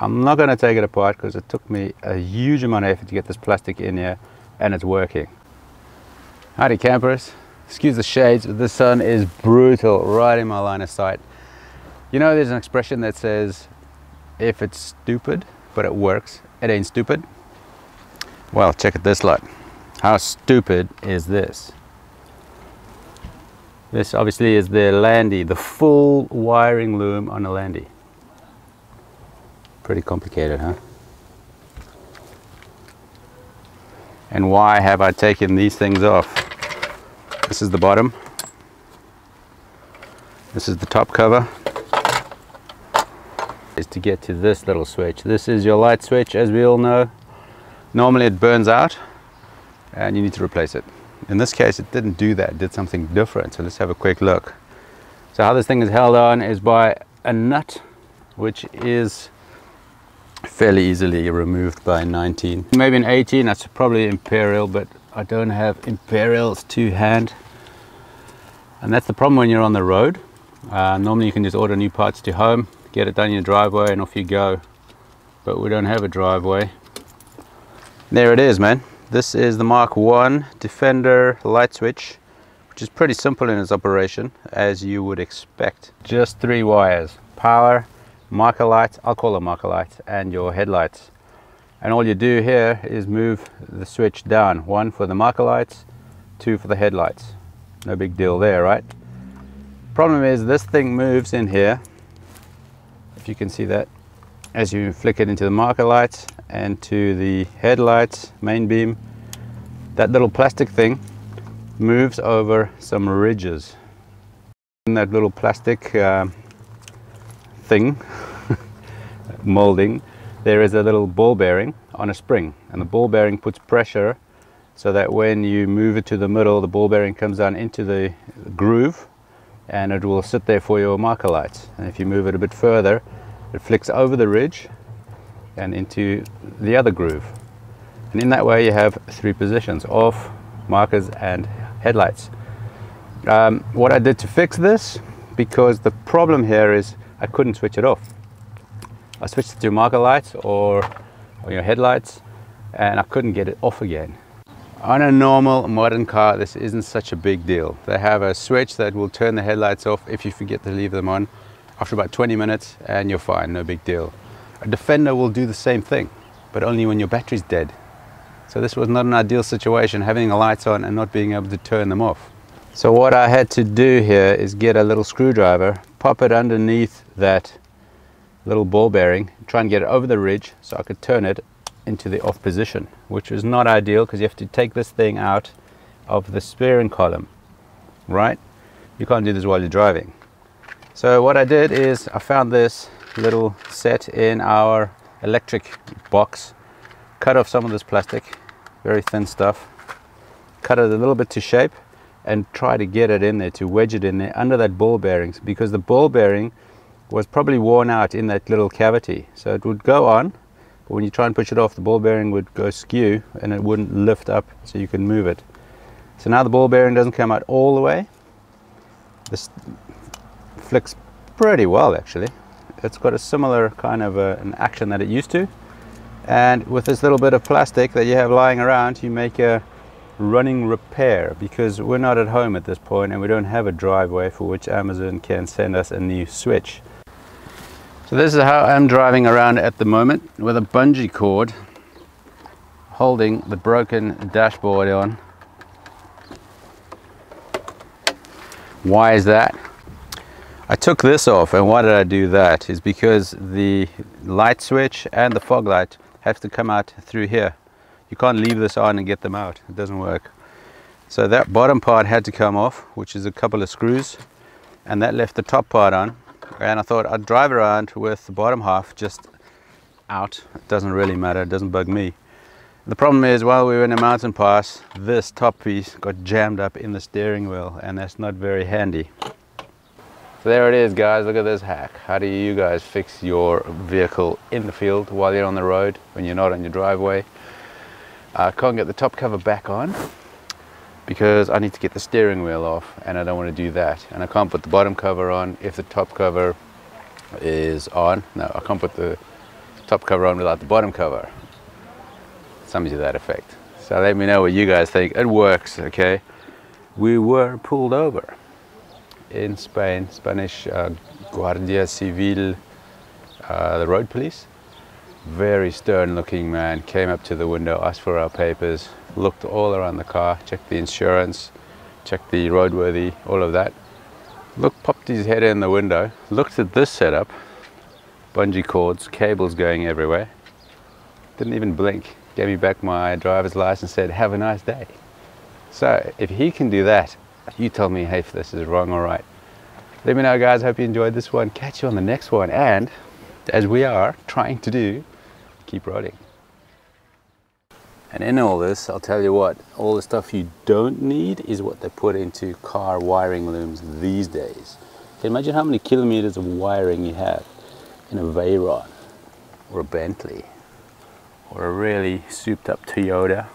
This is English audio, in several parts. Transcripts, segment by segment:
I'm not going to take it apart because it took me a huge amount of effort to get this plastic in here and it's working. Howdy campers, excuse the shades, but the sun is brutal right in my line of sight. You know there's an expression that says, if it's stupid, but it works, it ain't stupid. Well, check it this light. How stupid is this? This obviously is the Landy, the full wiring loom on a Landy. Pretty complicated, huh? And why have I taken these things off? This is the bottom. This is the top cover. Is to get to this little switch. This is your light switch, as we all know. Normally it burns out and you need to replace it. In this case, it didn't do that, it did something different. So let's have a quick look. So how this thing is held on is by a nut, which is fairly easily removed by 19. Maybe an 18, that's probably Imperial, but I don't have Imperials to hand. And that's the problem when you're on the road. Uh, normally you can just order new parts to home, get it done in your driveway and off you go. But we don't have a driveway. There it is, man. This is the Mark 1 Defender light switch, which is pretty simple in its operation, as you would expect. Just three wires, power, marker lights, I'll call them marker lights, and your headlights. And all you do here is move the switch down. One for the marker lights, two for the headlights. No big deal there, right? Problem is this thing moves in here, if you can see that, as you flick it into the marker lights and to the headlights main beam that little plastic thing moves over some ridges in that little plastic uh, thing molding there is a little ball bearing on a spring and the ball bearing puts pressure so that when you move it to the middle the ball bearing comes down into the groove and it will sit there for your marker lights and if you move it a bit further it flicks over the ridge and into the other groove. And in that way you have three positions, off, markers and headlights. Um, what I did to fix this, because the problem here is I couldn't switch it off. I switched it to marker lights or, or your headlights and I couldn't get it off again. On a normal modern car, this isn't such a big deal. They have a switch that will turn the headlights off if you forget to leave them on after about 20 minutes and you're fine, no big deal. A Defender will do the same thing, but only when your battery's dead. So this was not an ideal situation, having the lights on and not being able to turn them off. So what I had to do here is get a little screwdriver, pop it underneath that little ball bearing, try and get it over the ridge so I could turn it into the off position, which was not ideal because you have to take this thing out of the steering column, right? You can't do this while you're driving. So what I did is I found this little set in our electric box. Cut off some of this plastic, very thin stuff. Cut it a little bit to shape and try to get it in there, to wedge it in there under that ball bearings because the ball bearing was probably worn out in that little cavity. So it would go on, but when you try and push it off, the ball bearing would go skew and it wouldn't lift up so you can move it. So now the ball bearing doesn't come out all the way. This flicks pretty well actually it's got a similar kind of a, an action that it used to and with this little bit of plastic that you have lying around you make a running repair because we're not at home at this point and we don't have a driveway for which Amazon can send us a new switch. So this is how I'm driving around at the moment with a bungee cord holding the broken dashboard on. Why is that? I took this off and why did I do that is because the light switch and the fog light have to come out through here. You can't leave this on and get them out. It doesn't work. So that bottom part had to come off, which is a couple of screws, and that left the top part on. And I thought I'd drive around with the bottom half just out. It doesn't really matter, it doesn't bug me. The problem is while we were in a mountain pass, this top piece got jammed up in the steering wheel and that's not very handy. So there it is guys, look at this hack. How do you guys fix your vehicle in the field while you're on the road when you're not on your driveway? I can't get the top cover back on because I need to get the steering wheel off and I don't want to do that. And I can't put the bottom cover on if the top cover is on. No, I can't put the top cover on without the bottom cover. Something to that effect. So let me know what you guys think. It works, okay? We were pulled over in Spain, Spanish uh, Guardia Civil, uh, the road police. Very stern looking man, came up to the window, asked for our papers, looked all around the car, checked the insurance, checked the roadworthy, all of that. Looked, popped his head in the window, looked at this setup, bungee cords, cables going everywhere. Didn't even blink. Gave me back my driver's license, said, have a nice day. So if he can do that, you tell me hey, if this is wrong or right. Let me know guys, hope you enjoyed this one. Catch you on the next one. And as we are trying to do, keep riding. And in all this, I'll tell you what, all the stuff you don't need is what they put into car wiring looms these days. Can imagine how many kilometers of wiring you have in a Veyron or a Bentley or a really souped up Toyota.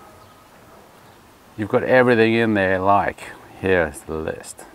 You've got everything in there like, here's the list.